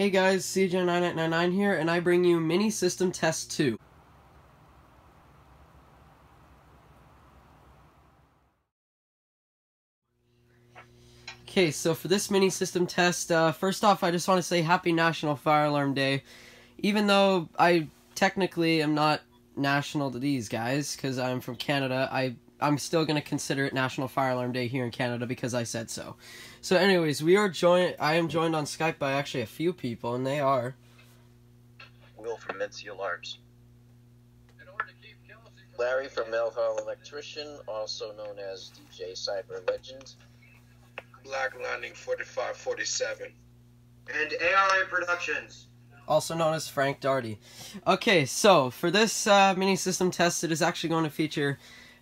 Hey guys, CJ9899 here, and I bring you Mini System Test 2. Okay, so for this mini system test, uh, first off, I just want to say Happy National Fire Alarm Day. Even though I technically am not national to these guys, because I'm from Canada, I I'm still gonna consider it National Fire Alarm Day here in Canada because I said so. So, anyways, we are joined. I am joined on Skype by actually a few people, and they are Will from Mincy Alarms. Larry from Melville Electrician, also known as DJ Cyber Legend. Black Landing 4547. And ARA Productions. also known as Frank Darty. Okay, so for this uh, mini system test, it is actually going to feature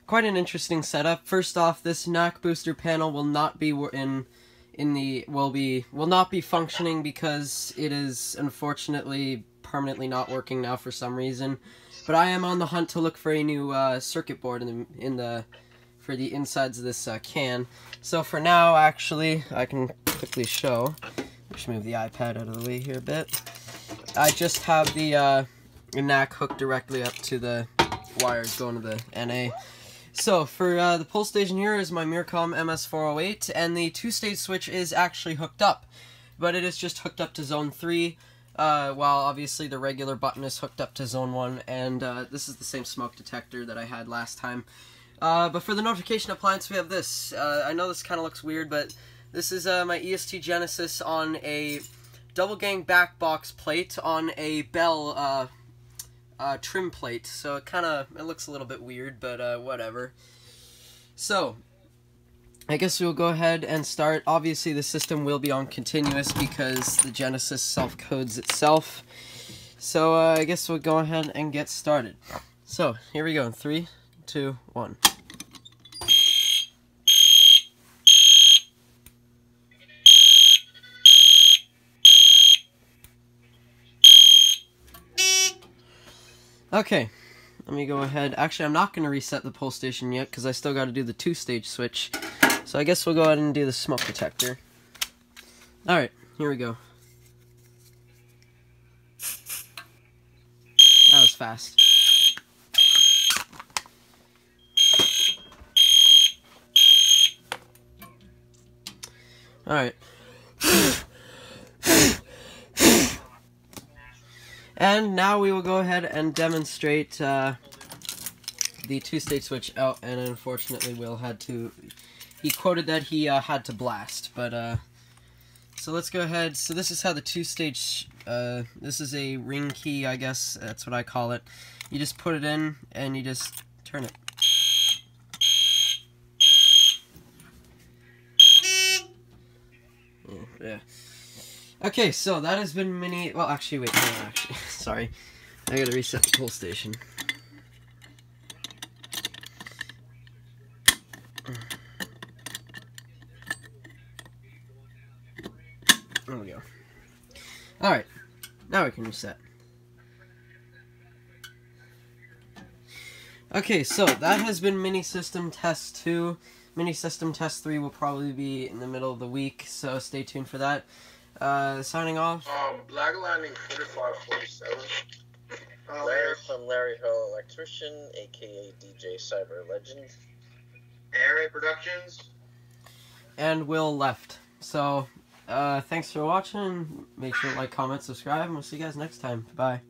quite an interesting setup. First off, this NAC booster panel will not be in in the will be will not be functioning because it is unfortunately permanently not working now for some reason. But I am on the hunt to look for a new uh, circuit board in the in the for the insides of this uh, can. So for now, actually, I can quickly show. Just move the iPad out of the way here a bit. I just have the uh, NAC hooked directly up to the wires going to the NA. So for uh, the pull station here is my Mircom MS408, and the two-stage switch is actually hooked up, but it is just hooked up to zone 3, uh, while obviously the regular button is hooked up to zone 1, and uh, this is the same smoke detector that I had last time. Uh, but for the notification appliance, we have this. Uh, I know this kind of looks weird, but this is uh, my EST Genesis on a double gang back box plate on a Bell uh, trim plate. So it kind of it looks a little bit weird, but uh, whatever. So I guess we'll go ahead and start. Obviously, the system will be on continuous because the Genesis self codes itself. So uh, I guess we'll go ahead and get started. So here we go. In three, two, one. Okay, let me go ahead. Actually, I'm not going to reset the pull station yet because I still got to do the two-stage switch. So I guess we'll go ahead and do the smoke detector. Alright, here we go. That was fast. Alright. And now we will go ahead and demonstrate uh, the two-stage switch out, and unfortunately Will had to, he quoted that he uh, had to blast, but, uh, so let's go ahead, so this is how the two-stage, uh, this is a ring key, I guess, that's what I call it. You just put it in, and you just turn it. Yeah, yeah. Okay, so that has been mini. Well, actually, wait, no, actually, sorry, I gotta reset the pull station. There we go. All right, now we can reset. Okay, so that has been mini system test two. Mini system test three will probably be in the middle of the week, so stay tuned for that. Uh, signing off. Um, Black Landing 4547. Um, Larry from Larry Hill Electrician, aka DJ Cyber Legend. ARA Productions. and Will left. So, uh, thanks for watching. Make sure to like, comment, subscribe, and we'll see you guys next time. Bye.